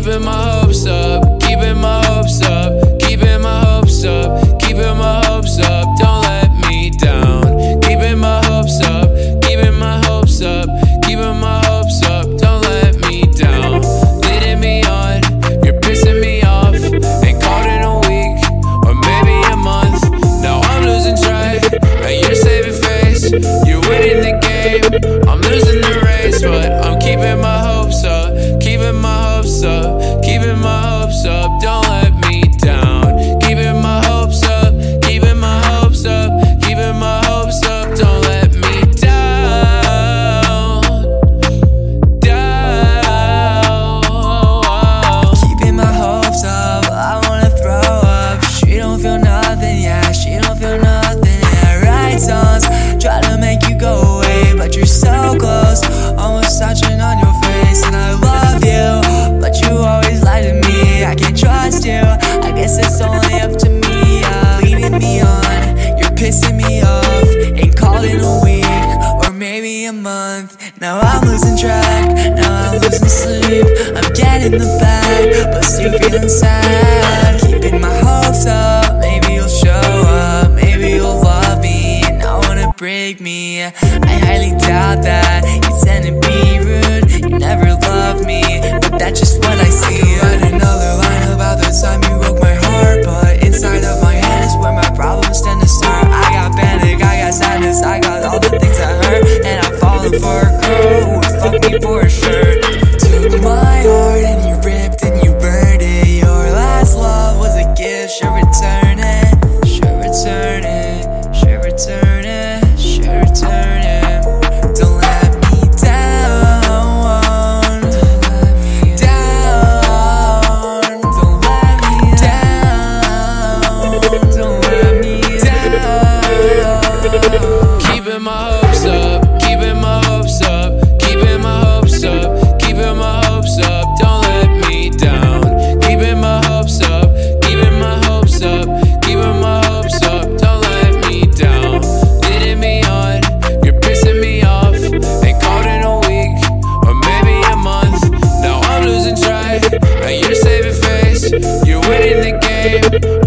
keeping my hopes up, keeping my hopes up, keeping my hopes up, keeping my hopes up. Don't let me down. Keeping my hopes up, keeping my hopes up, keeping my hopes up. Don't let me down. Leading me on, you're pissing me off. Ain't called in a week or maybe a month. Now I'm losing track, and you're saving face. You're winning the game. I'm losing the race, but I'm keeping my hopes up, keeping my up Now I'm losing track, now I'm losing sleep. I'm getting the bag, but still feeling sad. Keeping my hopes up, maybe you'll show up. Maybe you'll love me, and I wanna break me. I highly doubt that. for a crew. Fuck me for sure. game.